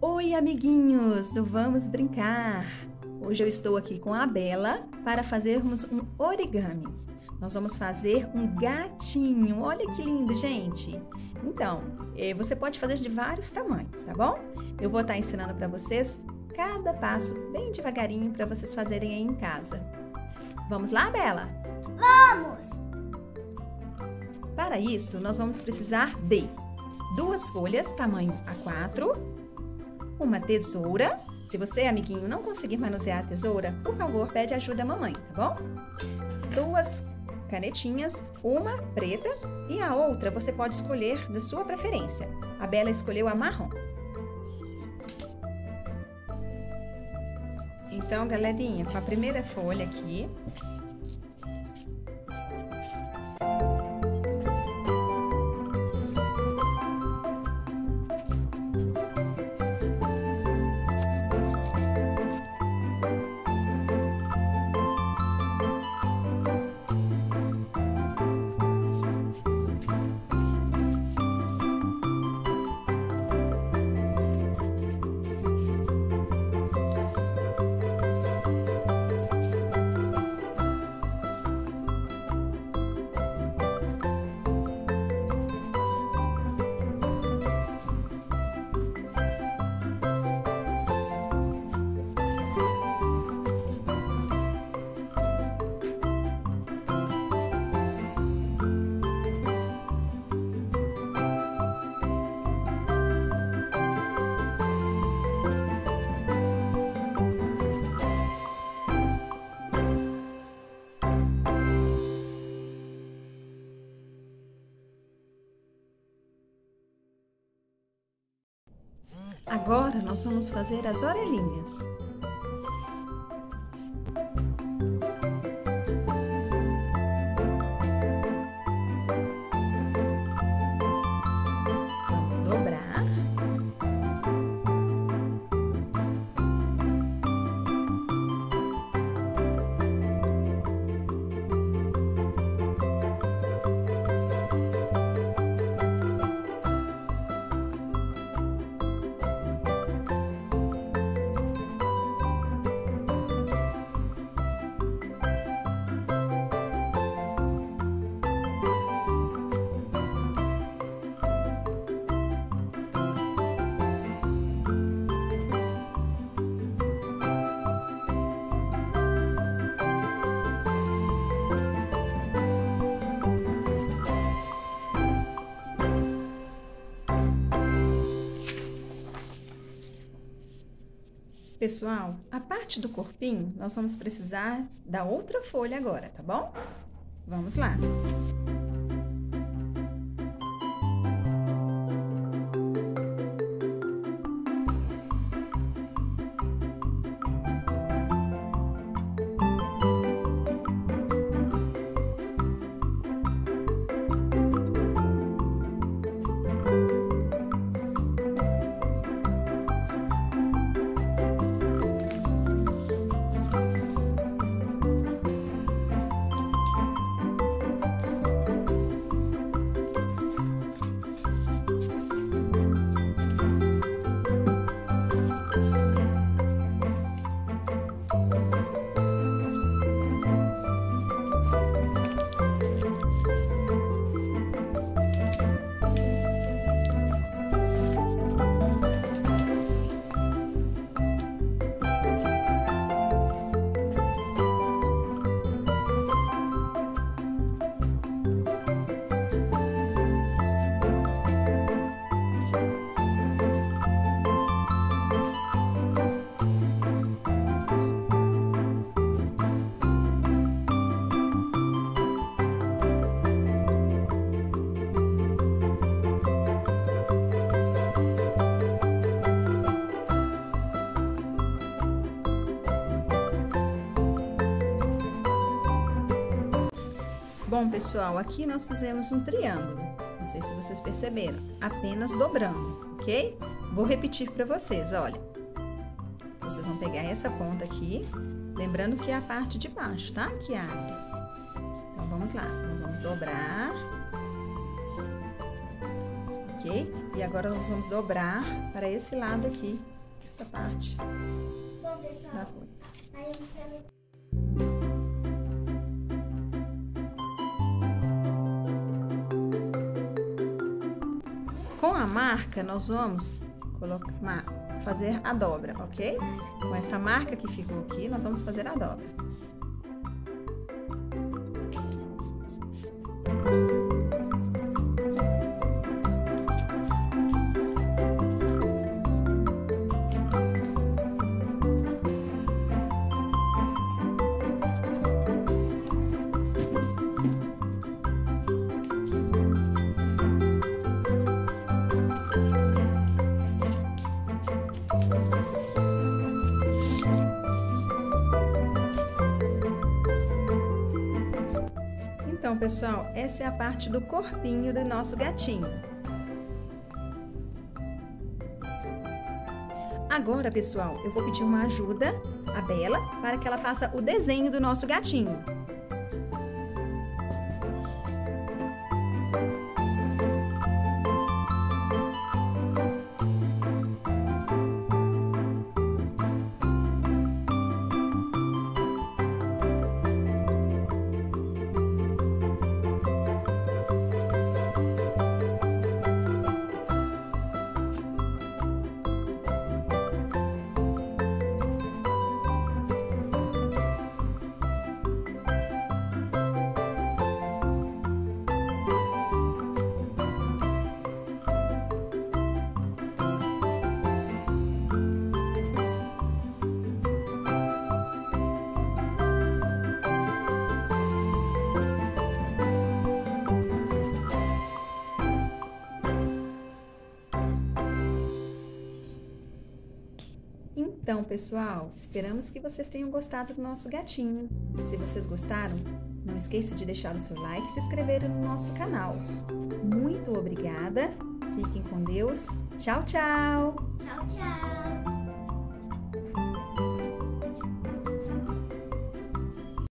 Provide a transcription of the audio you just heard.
Oi, amiguinhos do Vamos Brincar! Hoje eu estou aqui com a Bela para fazermos um origami. Nós vamos fazer um gatinho. Olha que lindo, gente! Então, eh, você pode fazer de vários tamanhos, tá bom? Eu vou estar ensinando para vocês cada passo bem devagarinho para vocês fazerem aí em casa. Vamos lá, Bela? Vamos! Para isso, nós vamos precisar de duas folhas tamanho A4, uma tesoura. Se você, amiguinho, não conseguir manusear a tesoura, por favor, pede ajuda à mamãe, tá bom? Duas canetinhas, uma preta e a outra você pode escolher da sua preferência. A Bela escolheu a marrom. Então, galerinha, com a primeira folha aqui, Agora nós vamos fazer as orelhinhas. Pessoal, a parte do corpinho, nós vamos precisar da outra folha agora, tá bom? Vamos lá. Bom, pessoal, aqui nós fizemos um triângulo. Não sei se vocês perceberam. Apenas dobrando, ok? Vou repetir para vocês, olha. Vocês vão pegar essa ponta aqui, lembrando que é a parte de baixo, tá? Que abre. Então, vamos lá. Nós vamos dobrar. Ok? E agora nós vamos dobrar para esse lado aqui, esta parte Bom, pessoal, da folha. Marca, nós vamos colocar, fazer a dobra, ok? Com essa marca que ficou aqui, nós vamos fazer a dobra. Pessoal, essa é a parte do corpinho do nosso gatinho. Agora, pessoal, eu vou pedir uma ajuda à Bela para que ela faça o desenho do nosso gatinho. Então, pessoal, esperamos que vocês tenham gostado do nosso gatinho. Se vocês gostaram, não esqueça de deixar o seu like e se inscrever no nosso canal. Muito obrigada. Fiquem com Deus. Tchau, tchau. Tchau,